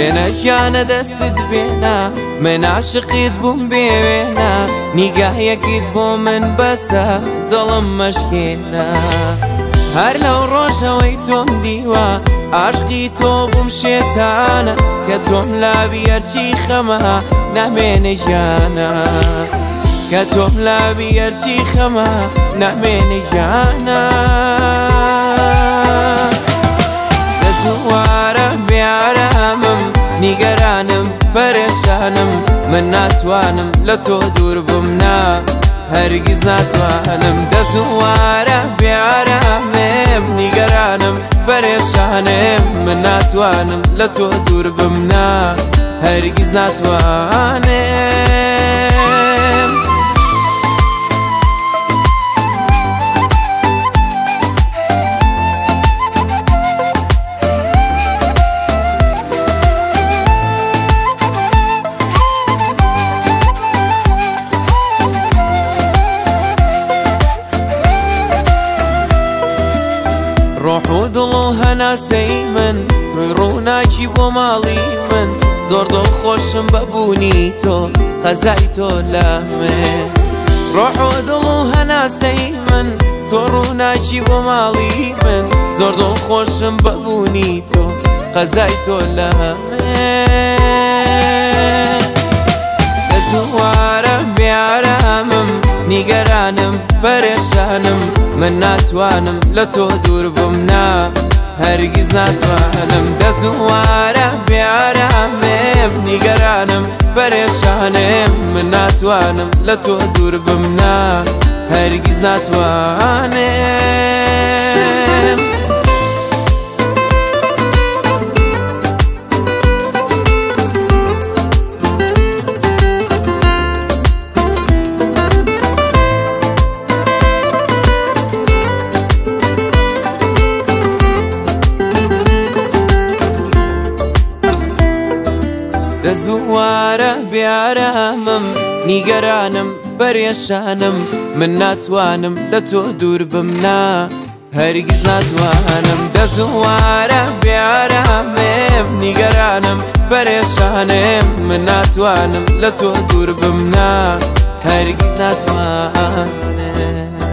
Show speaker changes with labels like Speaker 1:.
Speaker 1: بێنە ژیانە دەستت بێنە من عاشقیت بووم بێوێنە نیگاهەکیت بۆ من بەسە دڵم مەشکێنە هەر لەو ڕۆژەوەی تۆم دیوە عاشقی تۆ بووم شێتانە کە تۆم لاوی هەرچی خەمە نامێنە ژیانە کە تۆم لاوی هەرچی خەمە نامێنە ژیانە من ناتوانم لە تۆ دوور بم نا هەرگیز ناتوانم دەزوارە بیارەمێم نیگەرانم پەرێشانێم من ناتوانم لە تۆ دوور بم نا هەرگیز ناتوانێ ڕۆح و دڵ و هەناسەی من ڕووی ڕووناچی بۆ ماڵی من زۆر دڵ خۆشم بەبوونی تۆ قەزای تۆ لە من ڕۆح و دڵ و هەناسەی من تۆ ڕووناچی بۆ ماڵی من زۆر دڵ خۆشم بەبوونی تۆ قەزای تۆ لە من دەسووارە بیارەمم نیگەرانم بەرێشە من ناتوانم لە تۆ دوور بم نا هەرگیز ناتوانم دەزوارە بیارامێم نیگەرانم پەرێشانێم من ناتوانم لە تۆ دوور بم نا هەرگیز ناتوانێ دەزووارە بیارەمم نیگەرانم بەرێشانم من ناتوانم لە تۆ دوور بم نا هەرگیز ناتوانم دەزووارە بیارەمێم نیگەرانم بەرێشانێم من ناتوانم لە تۆ دوور بم نا هەرگیز ناتوانم